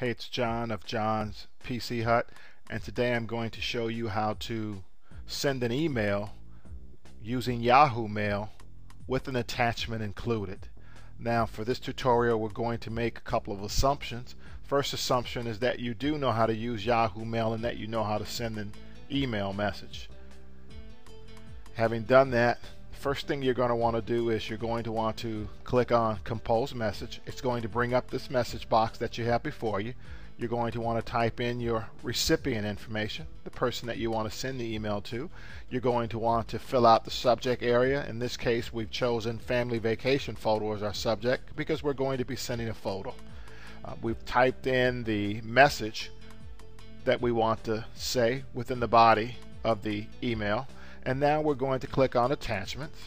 Hey, it's John of John's PC Hut, and today I'm going to show you how to send an email using Yahoo Mail with an attachment included. Now, for this tutorial, we're going to make a couple of assumptions. First assumption is that you do know how to use Yahoo Mail and that you know how to send an email message. Having done that, first thing you're going to want to do is you're going to want to click on compose message. It's going to bring up this message box that you have before you. You're going to want to type in your recipient information the person that you want to send the email to. You're going to want to fill out the subject area. In this case we've chosen family vacation photo as our subject because we're going to be sending a photo. Uh, we've typed in the message that we want to say within the body of the email and now we're going to click on attachments.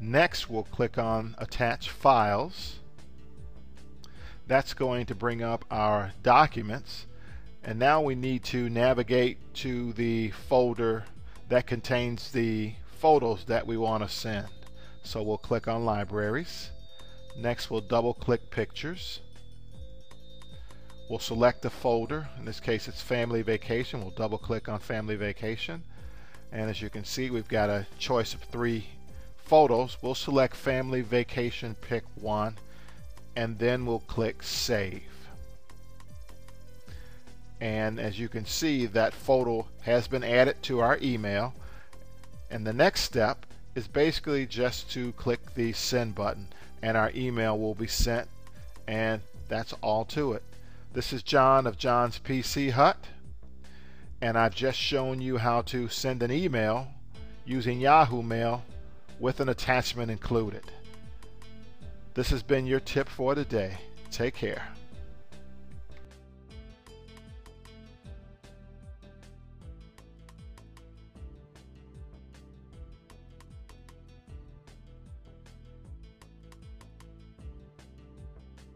Next we'll click on attach files. That's going to bring up our documents. And now we need to navigate to the folder that contains the photos that we want to send. So we'll click on libraries. Next we'll double click pictures. We'll select the folder. In this case it's family vacation. We'll double click on family vacation and as you can see we've got a choice of three photos. We'll select family vacation pick one and then we'll click save. And as you can see that photo has been added to our email. And the next step is basically just to click the send button. And our email will be sent and that's all to it. This is John of Johnz PCHut and I've just shown you how to send an email using Yahoo Mail with an attachment included. This has been your tip for today. Take care.